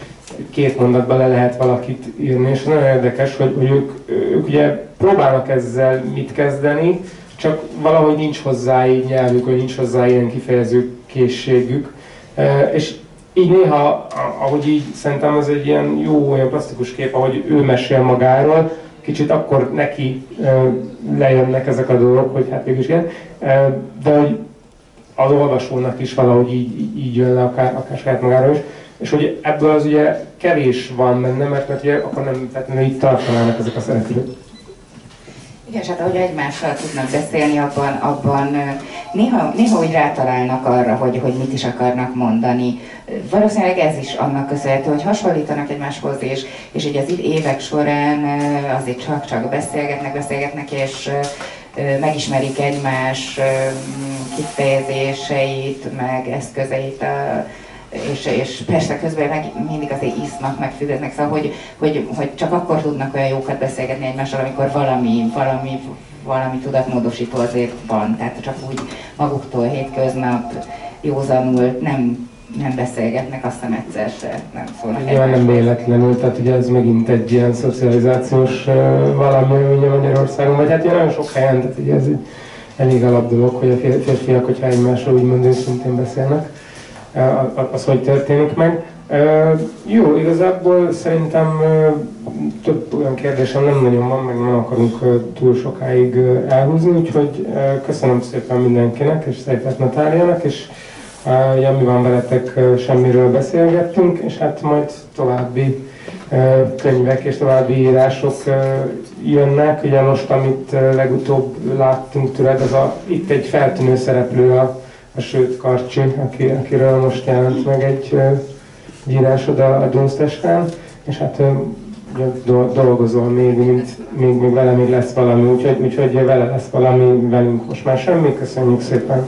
két mondatban le lehet valakit írni, és nagyon érdekes, hogy, hogy ők, ők ugye próbálnak ezzel mit kezdeni, csak valahogy nincs hozzá így nyelvük, vagy nincs hozzá ilyen kifejező készségük. E, és így néha, ahogy így szerintem ez egy ilyen jó, olyan plastikus kép, ahogy ő mesél magáról, kicsit akkor neki e, lejönnek ezek a dolgok, hogy hát mégis igen, e, de hogy az olvasónak is valahogy így, így jön le akár, akár saját magáról is és hogy ebből az ugye kevés van benne, mert, mert ugye akkor nem feltétlenül így tartanának ezek a szereplők. Igen, és hát ahogy egymással tudnak beszélni, abban, abban néha, néha úgy rátalálnak arra, hogy, hogy mit is akarnak mondani. Valószínűleg ez is annak köszönhető, hogy hasonlítanak egymáshoz, és, és így az évek során azért csak-csak beszélgetnek, beszélgetnek, és megismerik egymás kifejezéseit, meg eszközeit a, és, és persze közben meg mindig azért isznak, meg szóval hogy, hogy, hogy csak akkor tudnak olyan jókat beszélgetni egymással, amikor valami, valami valami tudatmódosító azért van, tehát csak úgy maguktól hétköznap józanul nem nem beszélgetnek, azt hiszem egyszer se, nem szólnak Nyilván nem véletlenül, tehát ugye ez megint egy ilyen szocializációs valami ugye Magyarországon, vagy hát ilyen nagyon sok helyen, tehát ugye ez egy elég alap dolog, hogy a férfiak, hogyha egymásról úgymond őszintén beszélnek, az hogy történik meg. Jó, igazából szerintem több olyan kérdésem nem nagyon van, meg nem akarunk túl sokáig elhúzni, úgyhogy köszönöm szépen mindenkinek, és Szejfet Natáliának, és Ja, mi van veletek, semmiről beszélgettünk, és hát majd további könyvek és további írások jönnek. Ugye most, amit legutóbb láttunk tőled, az a, itt egy feltűnő szereplő a Sőt Karcsi, aki, akiről most jelent meg egy, egy írásod a, a Dunsteskán, és hát dolgozol még, mint, még, még vele még lesz valami, úgyhogy, úgyhogy vele lesz valami, velünk most már semmi. Köszönjük szépen!